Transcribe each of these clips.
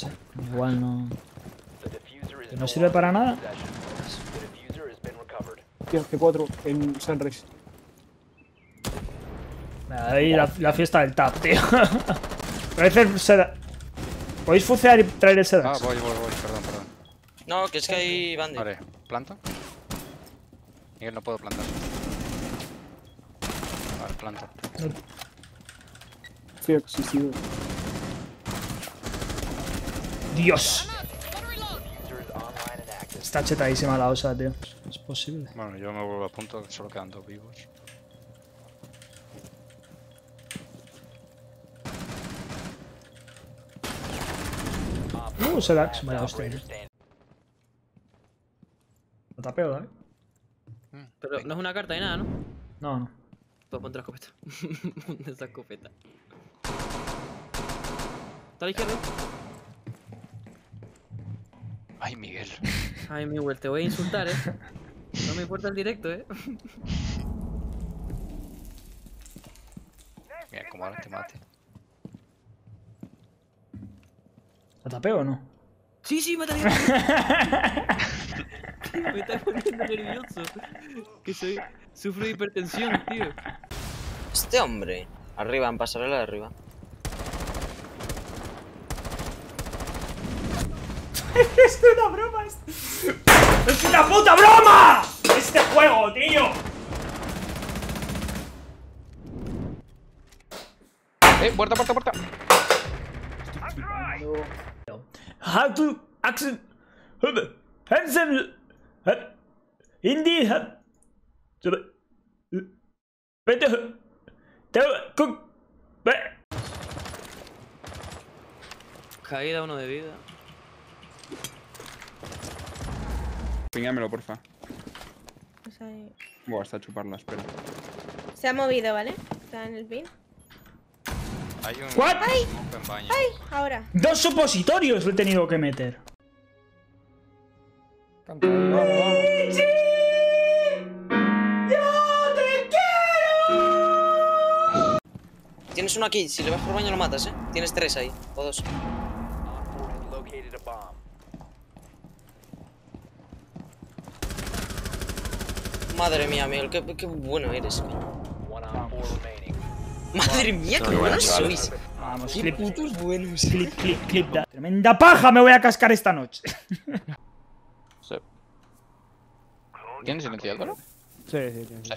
sé. Igual no. ¿Que no sirve para nada? Tío, C4 en Sunrise. Ahí la, la fiesta del tap, tío. Parece el seda. ¿Podéis fucear y traer el Ah, Sedax? voy, voy, voy, perdón, perdón. No, que es que hay bandit. Vale, ¿planto? Miguel, no puedo plantar. Vale, planto. Fío existido. Dios. Diffuser is online and active. Está chetadísima la osa, tío. Es posible. Bueno, yo me vuelvo a punto, que solo quedan dos vivos. Uh, Sedax. Vaya hostia. Lo tapeo, ¿eh? Pero no es una carta ni nada, ¿no? No, no. Pues ponte la escopeta. ponte esa escopeta. ¿Está a la izquierda? Ay, Miguel. Ay, Miguel, te voy a insultar, ¿eh? No me importa el directo, ¿eh? Mira, como ahora te mate. ¿Lo tapeo o no? Sí, sí, mata Me está poniendo nervioso. Que soy... Sufro de hipertensión, tío. Este hombre. Arriba, en pasarela de arriba. ¡Es una broma! es- ¡Es una puta broma! ¡Este juego, tío! ¡Eh! ¡Puerta, puerta, puerta! How to accent Hansen Indie Vete Te Cook Caída uno de vida. Píngamelo, porfa. Pues ahí. Buah, está a chuparla, espera. Se ha movido, ¿vale? Está en el pin. Hay un What? baño. Ahora. Dos supositorios le he tenido que meter Canta ahí, vamos, vamos. Tienes uno aquí. Si le vas por baño lo matas, ¿eh? Tienes tres ahí. O dos. Madre mía, Miguel. Qué, qué bueno eres. coño. One on 4 remaining. Madre mía, qué buenos sois. Vamos, Qué clip, putos buenos. clip, clip, clip da. Tremenda paja me voy a cascar esta noche Sí. ¿Tienes silenciador? Sí, sí, sí. Sí.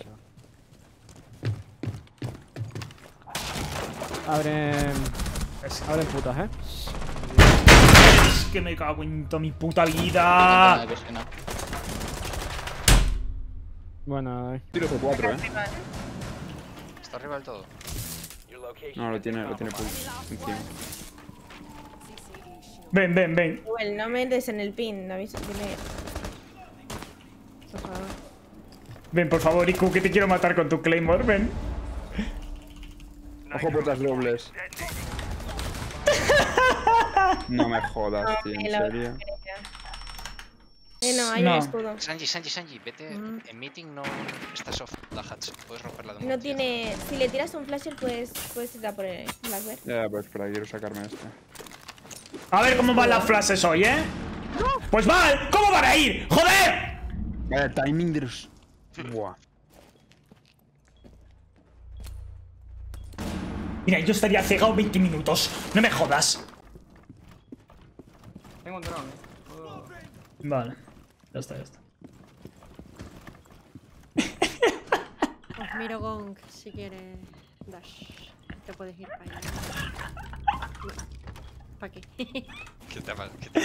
Abren. Abren putas, eh. Es que me cago en toda mi puta vida que sí, no. Bueno, tiro C4, eh. Está arriba del todo. No, lo tiene, lo tiene encima. Ven, ven, ven Well, no metes en el pin. No aviso. Dile. Por favor. Ven, por favor, Iku, que te quiero matar con tu Claymore, ven Ojo putas dobles. No me jodas, tío, en me serio. Eh, no, hay No. un escudo. Sanji, Sanji, Sanji, vete. Mm. En meeting no estás off la hatch. Puedes romperla de un No tiene. Si le tiras un flasher, puedes, puedes ir a por el Blackbird. Ya, pues espera, quiero sacarme este. A ver cómo van las frases hoy, ¿eh? Pues mal, ¿cómo van a ir? ¡Joder! Vaya timing de los. Buah. Mira, yo estaría cegado 20 minutos No me jodas Tengo un drone, Vale, ya está, ya está Os miro Gong si quieres dash. Te puedes ir para allá. ¿Para qué? ¿Qué te va? ¿Qué te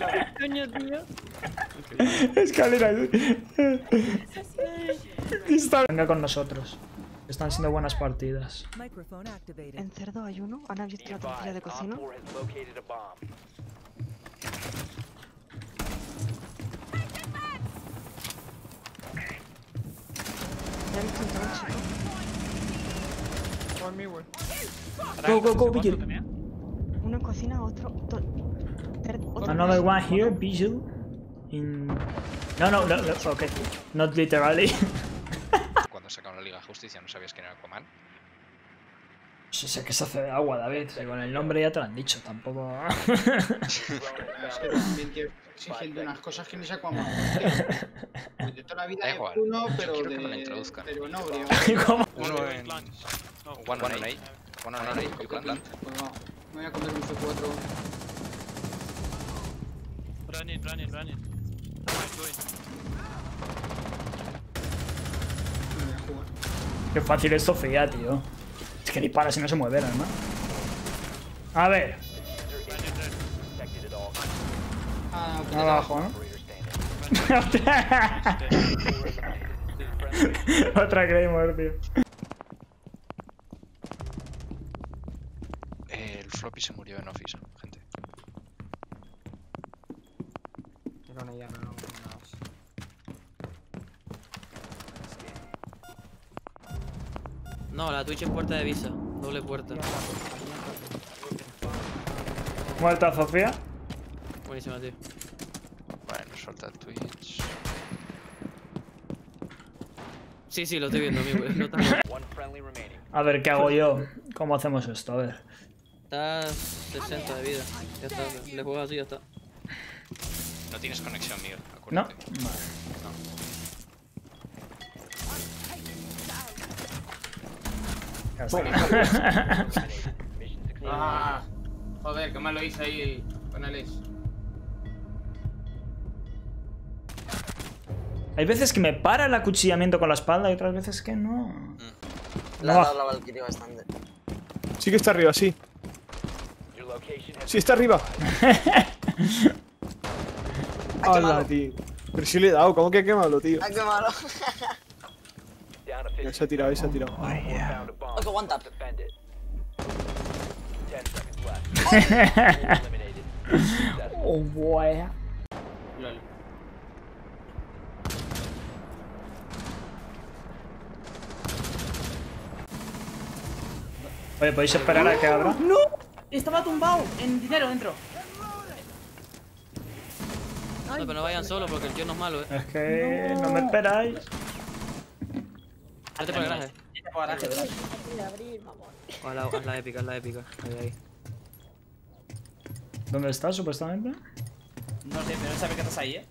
va? Coño, tío. Escalera Está- Venga con nosotros Están siendo buenas partidas En cerdo hay uno. ¿Han abierto la tortilla de cocina? 4 has located a bomb. Ya hemos entrado, chico. Go, go, go, Vigil Uno en cocina, otro. otro Another one here, Vigil In... No, no, no, no, okay Not literally la Liga de Justicia no sabías quién era Aquaman. Yo sé que se hace de agua, David. Si con el nombre ya te lo han dicho, tampoco. Es que también quiero exigir de unas cosas que no sé cómo. Pues de toda la vida Da es igual, uno, yo pero quiero que me lo de. introduzcan. Pero no, bro. ¿Cómo? Uno en... One on A. One on A. You can land. Me voy a comer un C4. Running, running, running. Me voy a jugar. Qué fácil es Sofía, tío. Es que dispara si no se mueve, además. A ver. Ah, pues abajo, ¿no? Standing. Otra Claymore, tío. Eh, El floppy se murió en office, gente. No, la Twitch es puerta de visa. Doble puerta. Muerta Sofía. Buenísima, tío. Bueno, suelta el Twitch. Sí, sí, lo estoy viendo, amigo. No. A ver, ¿qué hago yo? ¿Cómo hacemos esto? A ver. está 60 de vida. Ya está. Le juegas así y ya está. No tienes conexión, Miguel. ¿No? Vale. Ya Ah, joder, qué mal lo hice ahí con el. Hay veces que me para el acuchillamiento con la espalda y otras veces que no. Le No. ha dado la Valkyrie bastante. Sí que está arriba, sí. Sí está arriba. Hola, tío. Pero sí le he dado, ¿cómo que quemado, tío? Down to Ya 50. se ha tirado, se ha tirado. Found a one tap. Oh, boy. Lol. Oye, ¿podéis esperar a que abra? ¡No! Estaba tumbado en dinero dentro. No, pero no vayan solo porque el tío no es malo, eh. Es que no me esperáis. Vete por el garaje. Haz la, la épica, la épica. Ahí, ahí. ¿Dónde estás, supuestamente? No sé, pero sabe que estás ahí, eh.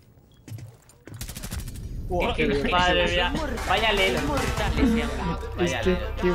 Buah, qué bien. Madre mía. Vaya lelo. Que-